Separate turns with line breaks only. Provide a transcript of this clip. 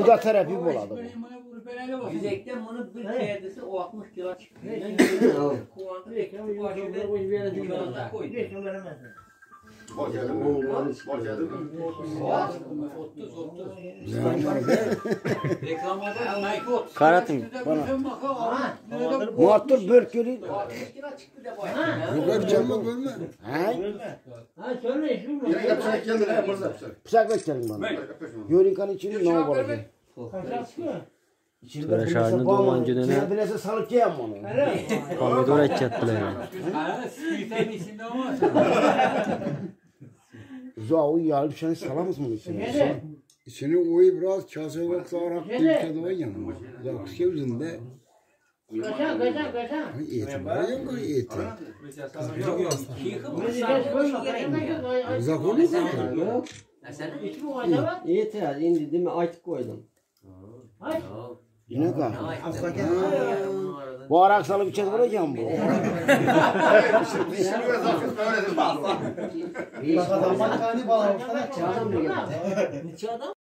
Bu da terapi boladı.
Yüzekten bunu bir o 60 kilo çıktı. Kuantı
Hoş geldin. Hoş
Boshladim o'g'limiz
boshladim.
O'ttiz o'ttiz.
Reklamada maykot. Qarating. Motor bir
ko'ring. Bir jamma
bo'lma.
Ha? Ha,
so'ra shu. Pisak keldi,
Mirza pisak. Pisak keldi mana. Yo'rinkani ichini nima
bo'ladi?
Qasasku.
Halini
bağlı.
duman gününe-. Pomidor edecektiler.
Zavu yarı bir şey salamız mı içine?
İçine oyu biraz kase baksarak bir kere o yanına. Bak yüzünde
Kaça kaça kaça.
eti var ya bu eti. Uzak olur mu?
Sen?
Yeter indi değil mi? Aytık koydum.
Yine kal. Bu ara salıp içeceğiz vuracağım bu.
Dişini ve zafiyet böyle de.
Adam mı geldi?
Ne adam?